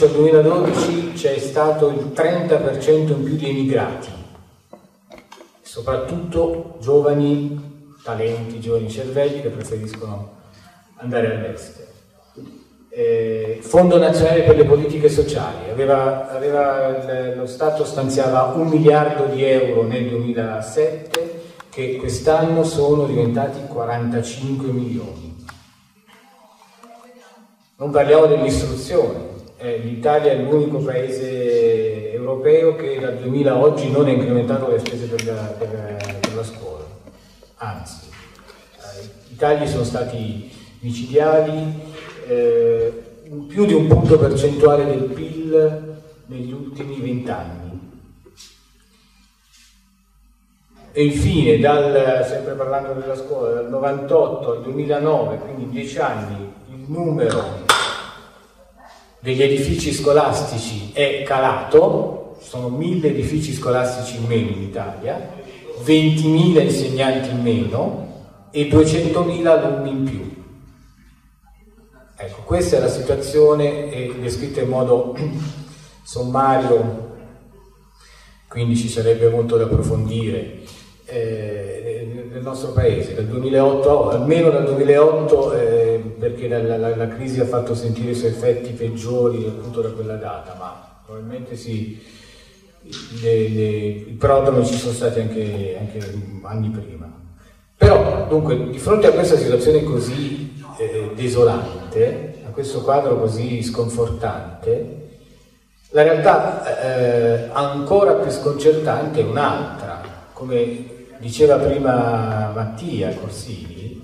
2011 al 2012 c'è stato il 30% in più di emigrati, soprattutto giovani talenti, giovani cervelli che preferiscono andare all'estero. Eh, Fondo nazionale per le politiche sociali, aveva, aveva, lo Stato stanziava un miliardo di euro nel 2007 che quest'anno sono diventati 45 milioni. Non parliamo dell'istruzione, eh, l'Italia è l'unico paese europeo che dal 2000 a oggi non ha incrementato le spese per la, per, per la scuola, anzi, eh, i tagli sono stati micidiali, eh, più di un punto percentuale del PIL negli ultimi vent'anni. E infine, dal, sempre parlando della scuola, dal 98 al 2009, quindi in dieci anni, il numero degli edifici scolastici è calato, sono mille edifici scolastici in meno in Italia, 20.000 insegnanti in meno e 200.000 alunni in più. Ecco, questa è la situazione è descritta in modo sommario, quindi ci sarebbe molto da approfondire eh, nel nostro paese, dal 2008, almeno dal 2008, eh, perché la, la, la, crisi ha fatto sentire i suoi effetti peggiori appunto da quella data, ma probabilmente sì, le, le, i prodromi ci sono stati anche, anche, anni prima. Però, dunque, di fronte a questa situazione così eh, desolante, a questo quadro così sconfortante, la realtà eh, ancora più sconcertante è un'altra, come diceva prima Mattia Corsini,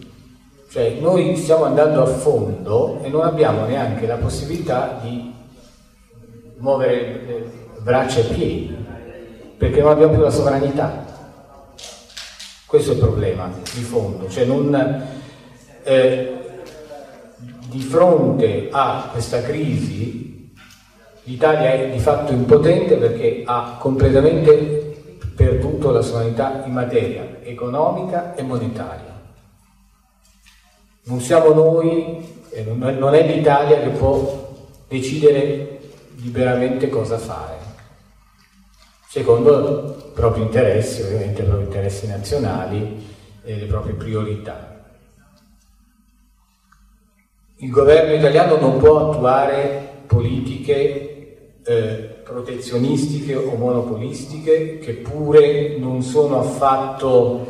cioè noi stiamo andando a fondo e non abbiamo neanche la possibilità di muovere braccia e piedi, perché non abbiamo più la sovranità. Questo è il problema di fondo, cioè non, eh, di fronte a questa crisi l'Italia è di fatto impotente perché ha completamente perduto la sovranità in materia economica e monetaria. Non siamo noi, non è l'Italia che può decidere liberamente cosa fare, secondo i propri interessi, ovviamente i propri interessi nazionali e le proprie priorità. Il governo italiano non può attuare politiche eh, protezionistiche o monopolistiche che pure non sono affatto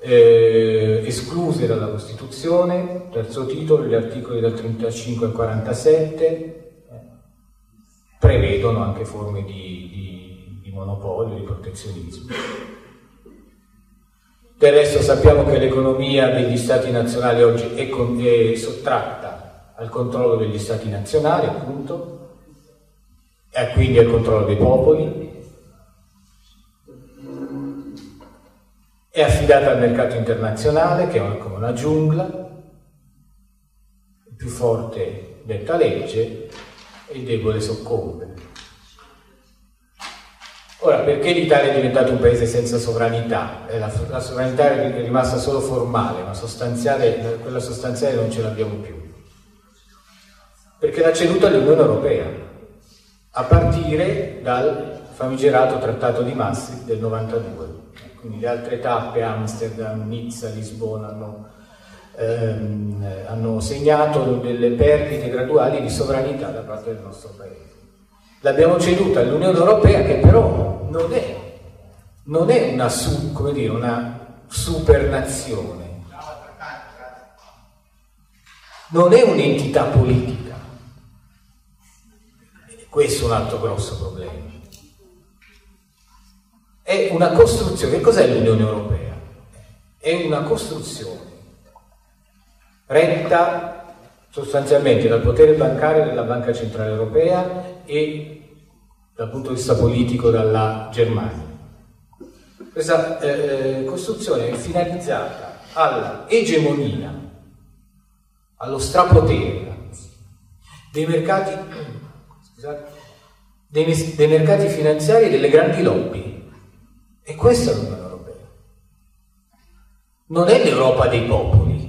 eh, escluse dalla Costituzione, terzo titolo, gli articoli dal 35 al 47 eh, prevedono anche forme di, di, di monopolio, di protezionismo. Del resto sappiamo che l'economia degli stati nazionali oggi è, è sottratta al controllo degli stati nazionali, appunto, e quindi al controllo dei popoli, è affidata al mercato internazionale che è come una giungla, il più forte detta legge e il debole soccombe. Ora, perché l'Italia è diventata un paese senza sovranità? La, la sovranità è rimasta solo formale, ma sostanziale, quella sostanziale non ce l'abbiamo più. Perché l'ha ceduta l'Unione Europea a partire dal famigerato Trattato di Maastricht del 92. Quindi le altre tappe, Amsterdam, Nizza, Lisbona, hanno, ehm, hanno segnato delle perdite graduali di sovranità da parte del nostro Paese. L'abbiamo ceduta all'Unione Europea che però non è, non è una, su, dire, una supernazione, non è un'entità politica questo è un altro grosso problema. È una costruzione. Che cos'è l'Unione Europea? È una costruzione retta sostanzialmente dal potere bancario della Banca Centrale Europea e dal punto di vista politico dalla Germania. Questa eh, costruzione è finalizzata all'egemonia, allo strapotere dei mercati scusate, dei, dei mercati finanziari e delle grandi lobby. E questa è l'Unione Europea. Non è l'Europa dei popoli.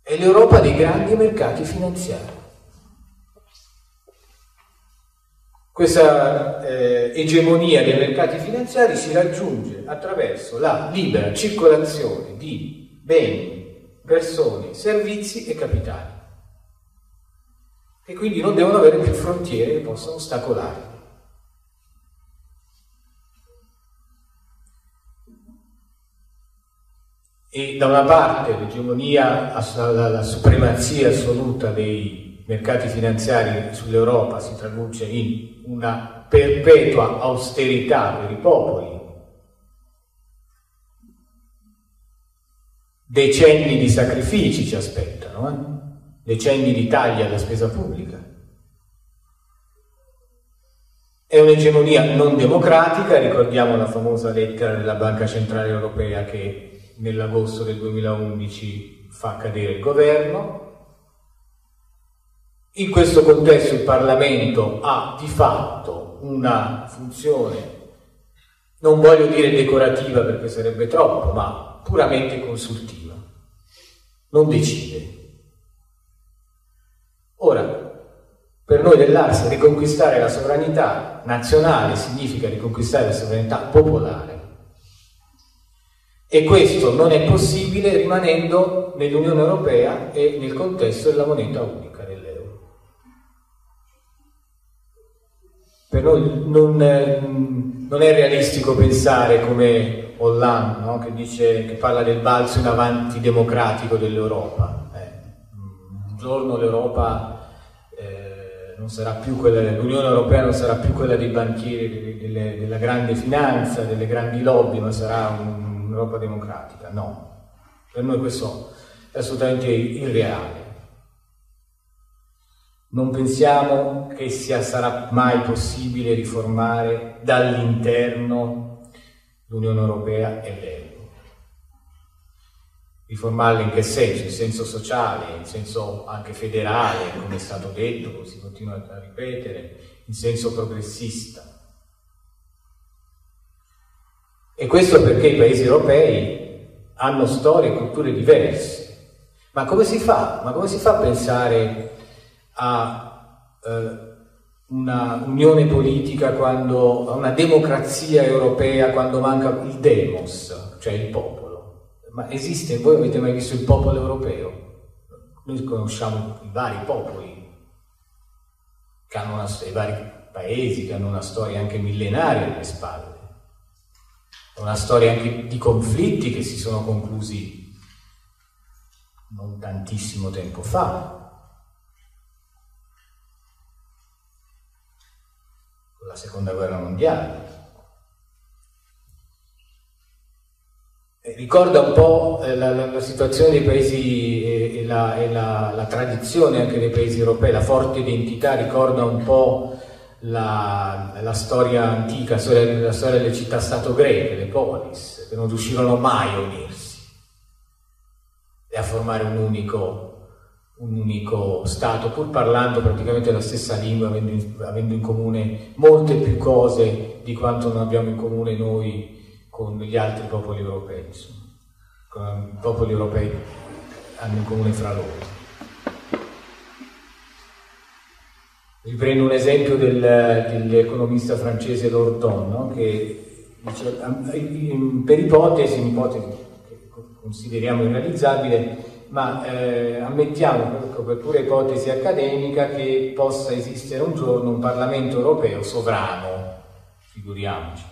È l'Europa dei grandi mercati finanziari. Questa eh, egemonia dei mercati finanziari si raggiunge attraverso la libera circolazione di beni, persone, servizi e capitali, e quindi non devono avere più frontiere che possano ostacolare. E da una parte l'egemonia, la, la supremazia assoluta dei mercati finanziari sull'Europa si traduce in una perpetua austerità per i popoli, decenni di sacrifici ci aspettano, eh? decenni di tagli alla spesa pubblica. È un'egemonia non democratica, ricordiamo la famosa lettera della Banca Centrale Europea che nell'agosto del 2011 fa cadere il governo, in questo contesto il Parlamento ha di fatto una funzione, non voglio dire decorativa perché sarebbe troppo, ma puramente consultiva, non decide. Ora, per noi dell'Ars riconquistare la sovranità nazionale significa riconquistare la sovranità popolare. E questo non è possibile rimanendo nell'Unione Europea e nel contesto della moneta unica. per noi non, non è realistico pensare come Hollande, no? che, dice, che parla del balzo in avanti democratico dell'Europa. Eh, un giorno l'Europa eh, non sarà più quella, l'Unione Europea non sarà più quella dei banchieri, delle, della grande finanza, delle grandi lobby, ma sarà un'Europa democratica. No, per noi questo è assolutamente irreale. Non pensiamo che sia, sarà mai possibile riformare dall'interno l'Unione Europea e l'euro. Riformarla in che senso? In senso sociale, in senso anche federale, come è stato detto, si continua a ripetere, in senso progressista. E questo perché i paesi europei hanno storie e culture diverse. Ma come si fa? Ma come si fa a pensare a eh, una unione politica, quando, a una democrazia europea quando manca il demos, cioè il popolo. Ma esiste, voi avete mai visto il popolo europeo? Noi conosciamo i vari popoli, che hanno una, i vari paesi che hanno una storia anche millenaria alle spalle, una storia anche di conflitti che si sono conclusi non tantissimo tempo fa, la seconda guerra mondiale. ricorda un po' eh, la, la, la, situazione dei paesi e, e, la, e la, tradizione anche dei paesi europei, la forte identità ricorda un po' la, storia antica, la storia, la storia delle città-stato greche, le polis, che non riuscirono mai a unirsi e a formare un unico un unico Stato, pur parlando praticamente la stessa lingua, avendo in, avendo in, comune molte più cose di quanto non abbiamo in comune noi con gli altri popoli europei. Insomma. I popoli europei hanno in comune fra loro. Riprendo un esempio del, dell'economista francese Lordon, no? che dice, per ipotesi, un'ipotesi che consideriamo irrealizzabile, ma eh, ammettiamo, per pura ipotesi accademica, che possa esistere un giorno un Parlamento europeo sovrano, figuriamoci.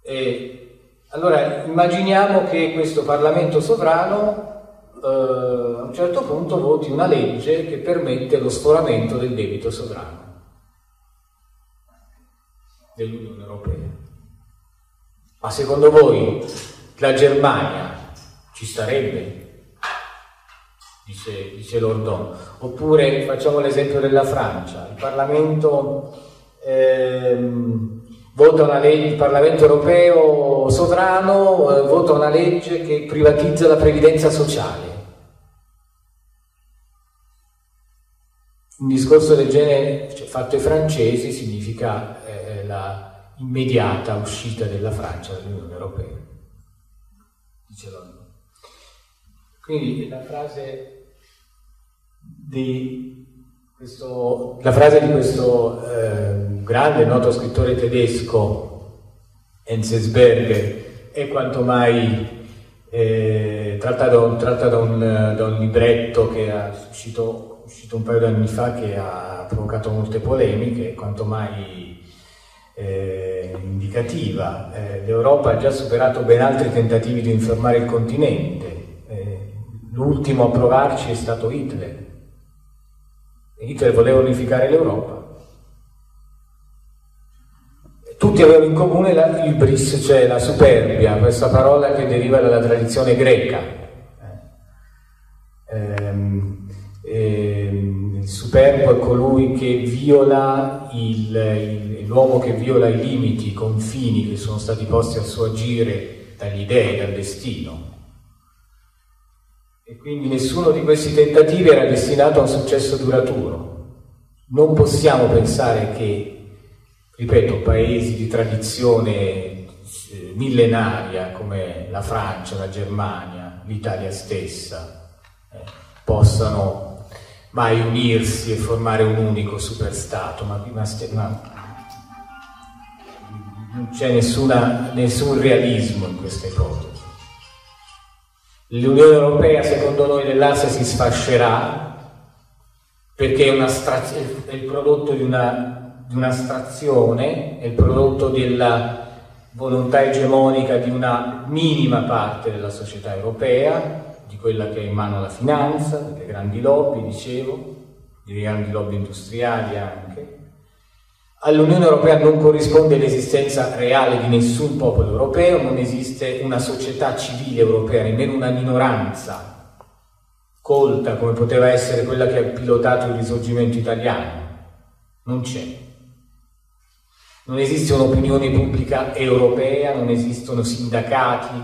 E, allora, immaginiamo che questo Parlamento sovrano eh, a un certo punto voti una legge che permette lo sforamento del debito sovrano dell'Unione Europea. Ma secondo voi la Germania ci starebbe, dice, dice Lordon. Oppure facciamo l'esempio della Francia, il Parlamento, ehm, vota una legge, il Parlamento europeo sovrano eh, vota una legge che privatizza la previdenza sociale. Un discorso del genere cioè, fatto ai francesi significa eh, la immediata uscita della Francia dall'Unione Europea. Dice Londra. Quindi la frase di questo, frase di questo eh, grande noto scrittore tedesco, Enzensberger, è quanto mai eh, tratta, da, tratta da, un, da, un, libretto che è uscito, uscito un paio di anni fa che ha provocato molte polemiche, quanto mai eh, indicativa. Eh, L'Europa ha già superato ben altri tentativi di informare il continente. Eh, l'ultimo a provarci è stato Hitler. Hitler voleva unificare l'Europa. Tutti avevano in comune la ibris, cioè la superbia, questa parola che deriva dalla tradizione greca. Superbo è colui che viola l'uomo che viola i limiti, i confini che sono stati posti al suo agire dagli dei, dal destino. E quindi nessuno di questi tentativi era destinato a un successo duraturo. Non possiamo pensare che ripeto, paesi di tradizione eh, millenaria come la Francia, la Germania, l'Italia stessa, eh, possano mai unirsi e formare un unico superstato, ma, ma, ma non c'è nessuna, nessun realismo in questa ipotesi. L'Unione Europea, secondo noi, dell'Asia si sfascerà perché è, è il prodotto di una di un'astrazione, è il prodotto della volontà egemonica di una minima parte della società europea, di quella che è in mano alla finanza, delle grandi lobby, dicevo, delle grandi lobby industriali anche. All'Unione Europea non corrisponde l'esistenza reale di nessun popolo europeo, non esiste una società civile europea, nemmeno una minoranza colta come poteva essere quella che ha pilotato il risorgimento italiano. Non c'è. Non esiste un'opinione pubblica europea, non esistono sindacati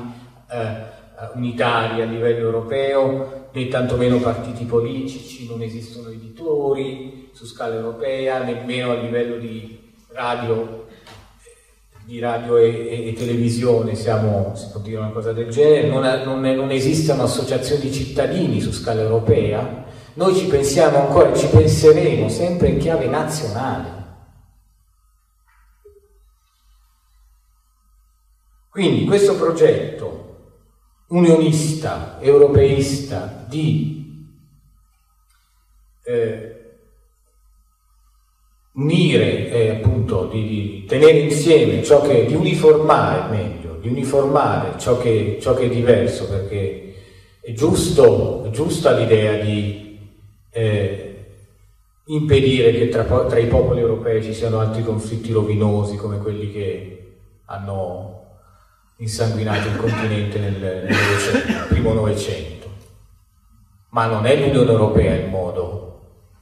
eh, unitari a livello europeo, né tantomeno partiti politici, non esistono editori su scala europea, nemmeno a livello di radio, di radio e, e, e televisione, siamo, si può dire una cosa del genere, non, non, non esistono associazioni di cittadini su scala europea, noi ci pensiamo ancora, ci penseremo sempre in chiave nazionale. Quindi questo progetto unionista, europeista di eh, unire, eh, appunto, di, di, tenere insieme ciò che, di uniformare meglio, di uniformare ciò che, ciò che è diverso, perché è giusto, è giusta l'idea di eh, impedire che tra, tra i popoli europei ci siano altri conflitti rovinosi come quelli che hanno insanguinato il continente nel, nel primo Novecento. Ma non è l'Unione Europea il modo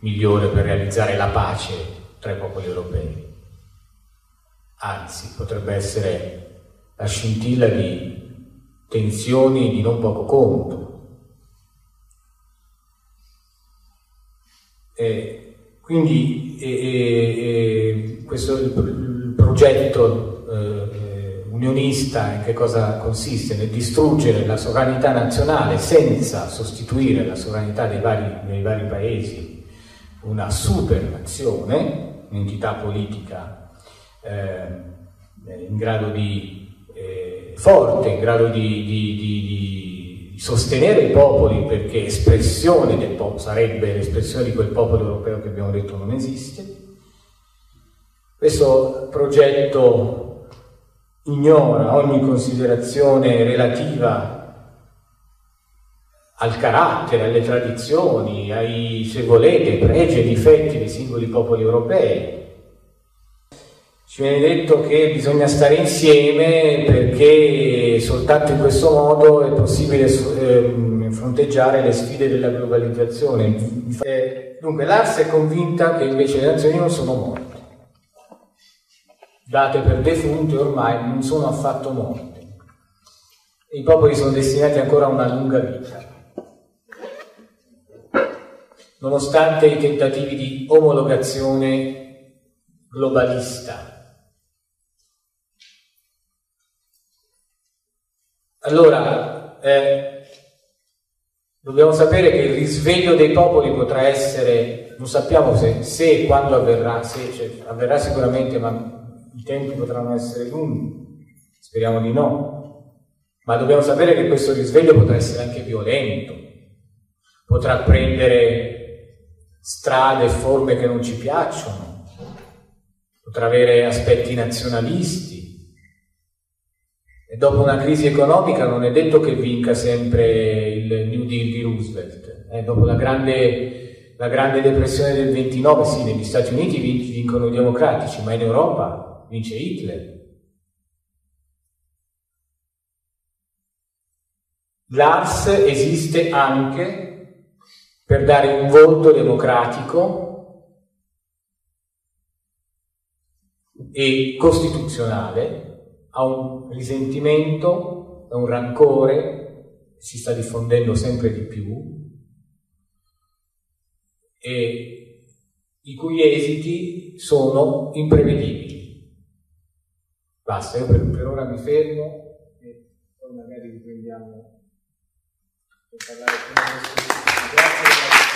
migliore per realizzare la pace tra i popoli europei. Anzi, potrebbe essere la scintilla di tensioni di non poco conto. E quindi e, e, questo il, il progetto eh, unionista in che cosa consiste? Nel distruggere la sovranità nazionale senza sostituire la sovranità dei vari, dei vari paesi, una super nazione, un'entità politica eh, in grado di eh, forte, in grado di, di, di, di, sostenere i popoli perché espressione del popolo sarebbe l'espressione di quel popolo europeo che abbiamo detto non esiste. Questo progetto ignora ogni considerazione relativa al carattere, alle tradizioni, ai, se volete, pregi e difetti dei singoli popoli europei. Ci viene detto che bisogna stare insieme perché soltanto in questo modo è possibile eh, fronteggiare le sfide della globalizzazione. Dunque, l'Ars è convinta che invece le nazioni non sono morte date per defunte ormai non sono affatto morte. I popoli sono destinati ancora a una lunga vita. Nonostante i tentativi di omologazione globalista. Allora, eh, Dobbiamo sapere che il risveglio dei popoli potrà essere, non sappiamo se, e quando avverrà, se, cioè, avverrà sicuramente, ma i tempi potranno essere lunghi, speriamo di no. Ma dobbiamo sapere che questo risveglio potrà essere anche violento, potrà prendere strade e forme che non ci piacciono, potrà avere aspetti nazionalisti, e dopo una crisi economica non è detto che vinca sempre il New Deal di Roosevelt. Eh, dopo la grande, la grande, depressione del 29, sì, negli Stati Uniti vincono i democratici, ma in Europa vince Hitler. L'ARS esiste anche per dare un volto democratico e costituzionale a un risentimento, a un rancore, si sta diffondendo sempre di più, e i cui esiti sono imprevedibili. Basta, io per, per ora mi fermo e poi magari riprendiamo per parlare più Grazie.